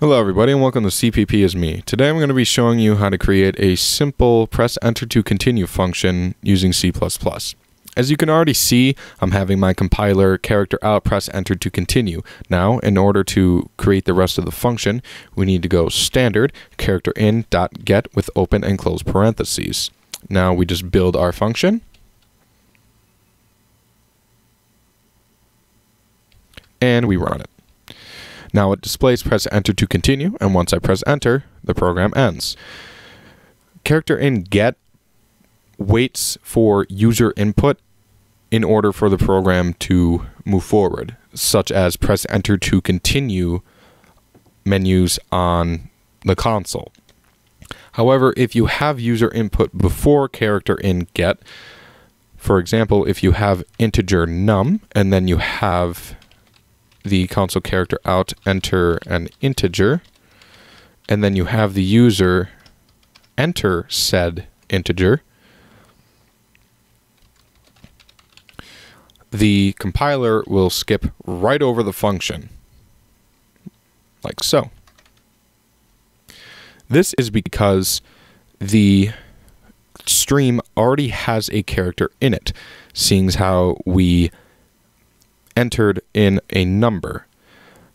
Hello everybody and welcome to CPP is me. Today I'm going to be showing you how to create a simple press enter to continue function using C++. As you can already see, I'm having my compiler character out press enter to continue. Now, in order to create the rest of the function, we need to go standard character in dot get with open and close parentheses. Now we just build our function. And we run it. Now it displays press enter to continue, and once I press enter, the program ends. Character in get waits for user input in order for the program to move forward, such as press enter to continue menus on the console. However, if you have user input before character in get, for example, if you have integer num and then you have the console character out, enter an integer, and then you have the user enter said integer, the compiler will skip right over the function, like so. This is because the stream already has a character in it, seeing how we entered in a number.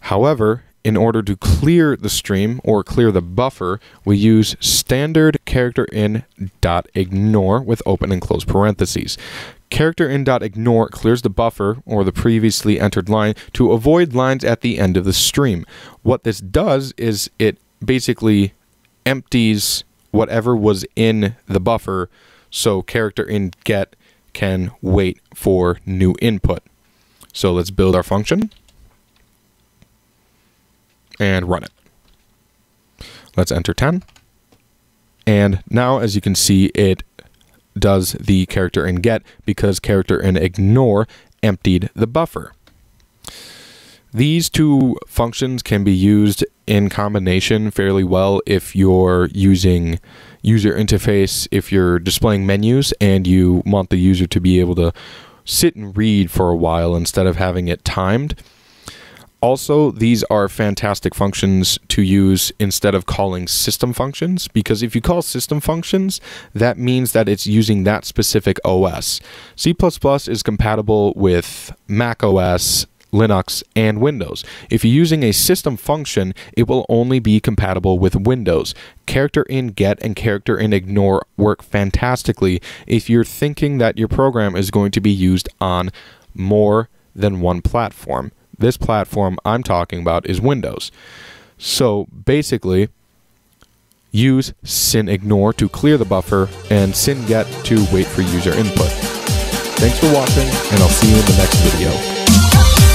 However, in order to clear the stream or clear the buffer, we use standard character in dot ignore with open and close parentheses. Character in dot ignore clears the buffer or the previously entered line to avoid lines at the end of the stream. What this does is it basically empties whatever was in the buffer so character in get can wait for new input. So let's build our function and run it. Let's enter 10. And now, as you can see, it does the character in get because character in ignore emptied the buffer. These two functions can be used in combination fairly well if you're using user interface, if you're displaying menus and you want the user to be able to sit and read for a while instead of having it timed. Also, these are fantastic functions to use instead of calling system functions because if you call system functions, that means that it's using that specific OS. C++ is compatible with Mac OS, Linux, and Windows. If you're using a system function, it will only be compatible with Windows. Character in get and character in ignore work fantastically if you're thinking that your program is going to be used on more than one platform. This platform I'm talking about is Windows. So basically, use cin ignore to clear the buffer and cin get to wait for user input. Thanks for watching, and I'll see you in the next video.